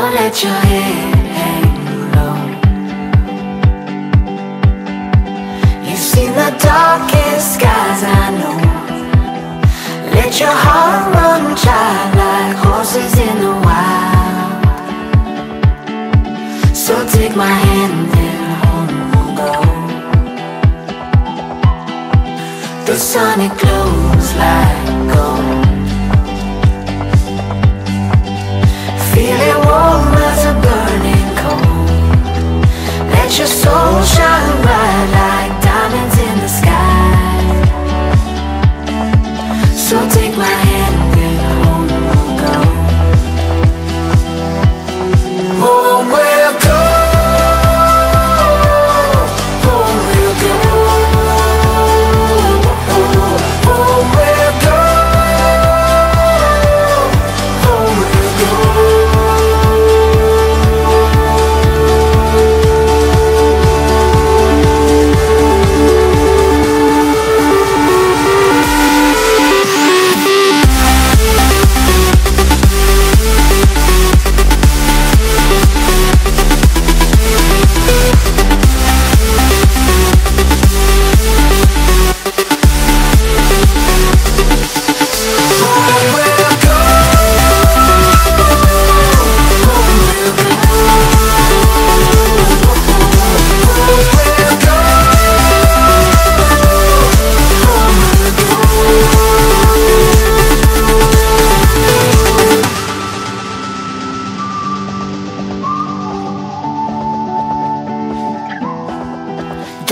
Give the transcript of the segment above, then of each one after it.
Don't let your head hang low. You've seen the darkest skies, I know. Let your heart run child like horses in the wild. So take my hand and home we'll go. The sun it glows like gold. 朱砂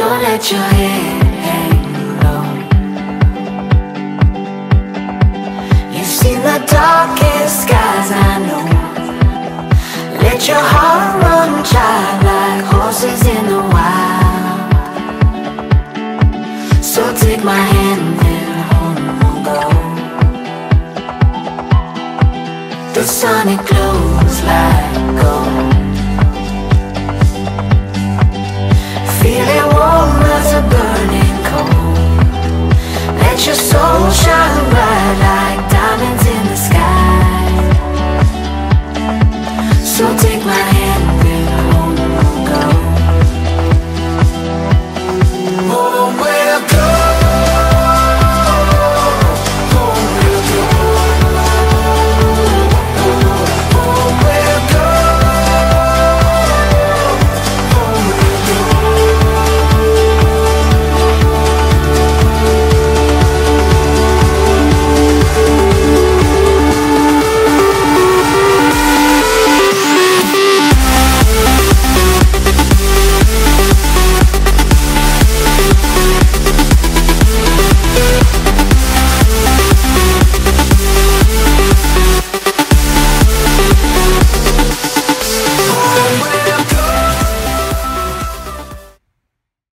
Don't let your head hang low. You've seen the darkest skies, I know. Let your heart